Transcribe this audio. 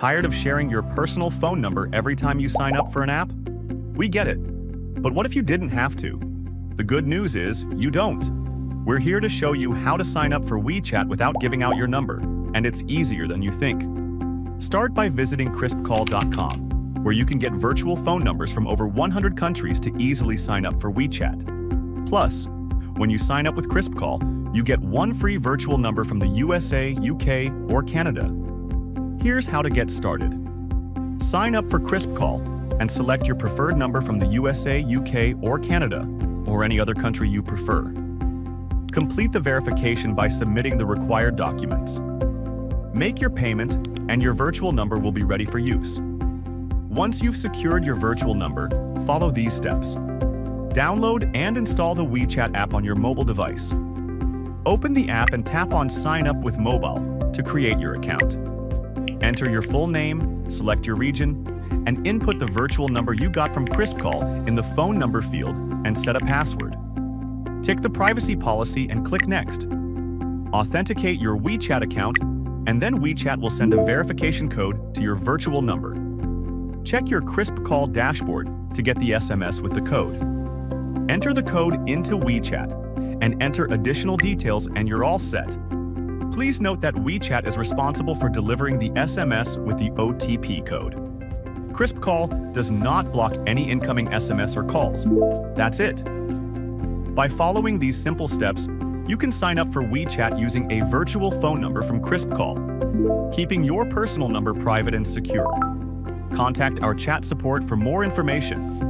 Tired of sharing your personal phone number every time you sign up for an app? We get it. But what if you didn't have to? The good news is, you don't. We're here to show you how to sign up for WeChat without giving out your number, and it's easier than you think. Start by visiting krispcall.com, where you can get virtual phone numbers from over 100 countries to easily sign up for WeChat. Plus, when you sign up with KrispCall, you get one free virtual number from the USA, UK, or Canada. Here's how to get started. Sign up for KrispCall and select your preferred number from the USA, UK, or Canada, or any other country you prefer. Complete the verification by submitting the required documents. Make your payment, and your virtual number will be ready for use. Once you've secured your virtual number, follow these steps. Download and install the WeChat app on your mobile device. Open the app and tap on Sign Up with Mobile to create your account. Enter your full name, select your region, and input the virtual number you got from KrispCall in the phone number field and set a password. Tick the privacy policy and click Next. Authenticate your WeChat account, and then WeChat will send a verification code to your virtual number. Check your KrispCall dashboard to get the SMS with the code. Enter the code into WeChat and enter additional details and you're all set. Please note that WeChat is responsible for delivering the SMS with the OTP code. KrispCall does not block any incoming SMS or calls. That's it. By following these simple steps, you can sign up for WeChat using a virtual phone number from KrispCall, keeping your personal number private and secure. Contact our chat support for more information